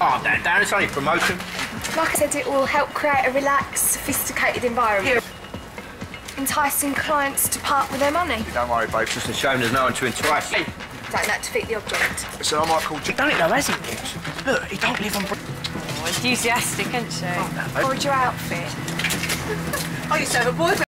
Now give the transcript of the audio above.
Oh, Dan, Dan, it's only promotion. Like I said, it will help create a relaxed, sophisticated environment. Enticing clients to part with their money. Don't worry, babe. Just a shame there's no one to entice. Hey, Don't that defeat the object? So I might call you. Don't it though, has he? Look, he don't live on... Oh, Enthusiastic, isn't she? Or your outfit? oh, you serve a boyfriend.